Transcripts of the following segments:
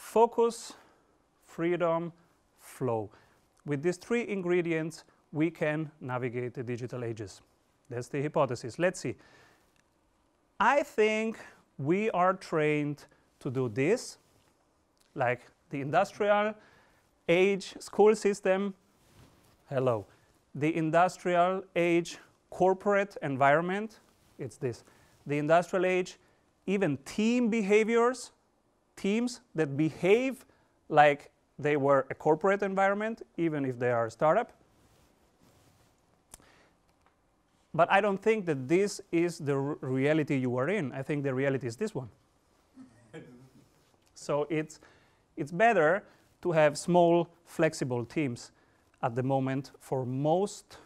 focus, freedom, flow. With these three ingredients, we can navigate the digital ages. That's the hypothesis. Let's see. I think we are trained to do this, like the industrial age school system. Hello. The industrial age corporate environment, it's this. The industrial age, even team behaviors, teams that behave like they were a corporate environment, even if they are a startup. But I don't think that this is the reality you are in. I think the reality is this one. so it's, it's better to have small, flexible teams at the moment for most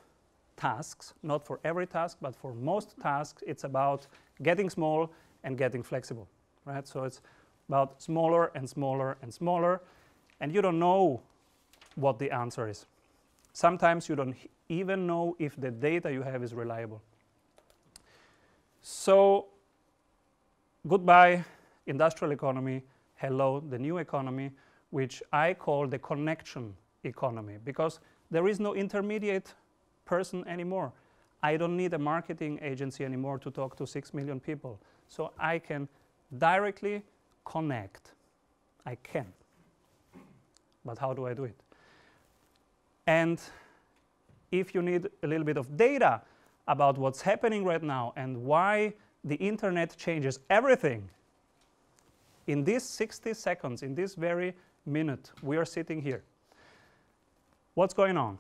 tasks, not for every task, but for most tasks, it's about getting small and getting flexible, right? So it's about smaller and smaller and smaller, and you don't know what the answer is. Sometimes you don't even know if the data you have is reliable. So, goodbye, industrial economy, hello, the new economy, which I call the connection economy, because there is no intermediate person anymore. I don't need a marketing agency anymore to talk to 6 million people. So I can directly connect. I can. But how do I do it? And if you need a little bit of data about what's happening right now and why the internet changes everything, in these 60 seconds, in this very minute, we are sitting here. What's going on?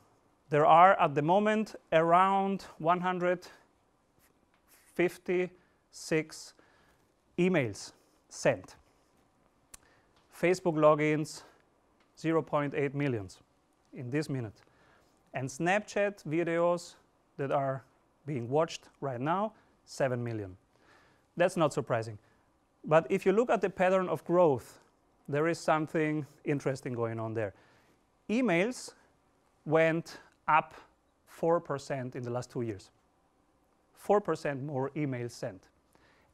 There are at the moment around 156 emails sent. Facebook logins, 0.8 millions in this minute. And Snapchat videos that are being watched right now, 7 million. That's not surprising. But if you look at the pattern of growth, there is something interesting going on there. Emails went up 4% in the last two years. 4% more emails sent.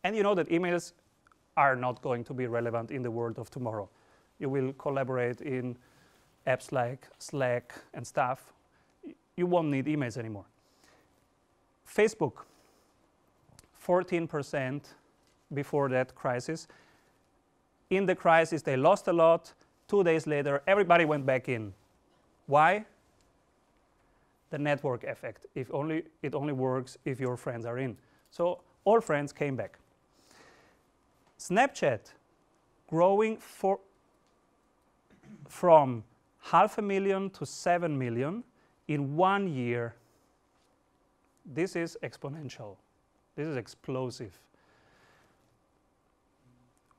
And you know that emails are not going to be relevant in the world of tomorrow. You will collaborate in apps like Slack and stuff. You won't need emails anymore. Facebook, 14% before that crisis. In the crisis, they lost a lot. Two days later, everybody went back in. Why? the network effect. If only it only works if your friends are in. So all friends came back. Snapchat growing for from half a million to 7 million in one year. This is exponential. This is explosive.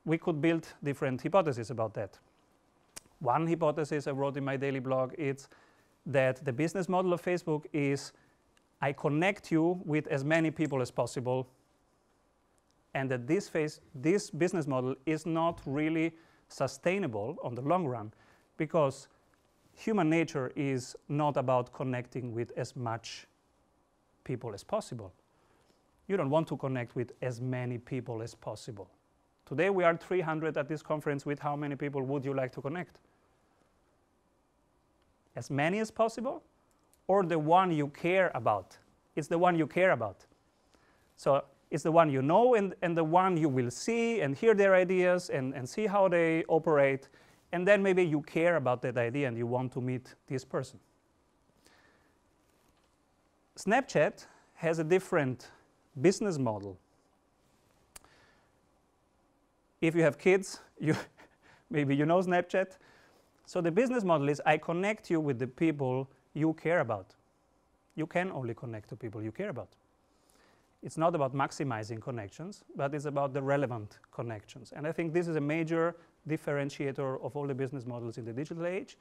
We could build different hypotheses about that. One hypothesis I wrote in my daily blog is that the business model of Facebook is I connect you with as many people as possible, and that this, phase, this business model is not really sustainable on the long run because human nature is not about connecting with as much people as possible. You don't want to connect with as many people as possible. Today we are 300 at this conference. With how many people would you like to connect? as many as possible, or the one you care about. It's the one you care about. So it's the one you know and, and the one you will see and hear their ideas and, and see how they operate. And then maybe you care about that idea and you want to meet this person. Snapchat has a different business model. If you have kids, you maybe you know Snapchat. So the business model is I connect you with the people you care about. You can only connect to people you care about. It's not about maximizing connections, but it's about the relevant connections. And I think this is a major differentiator of all the business models in the digital age.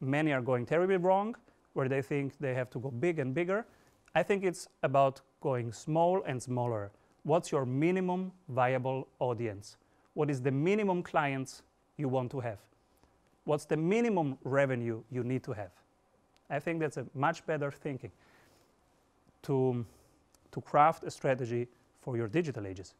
Many are going terribly wrong, where they think they have to go big and bigger. I think it's about going small and smaller. What's your minimum viable audience? What is the minimum clients you want to have? what's the minimum revenue you need to have? I think that's a much better thinking to, to craft a strategy for your digital ages.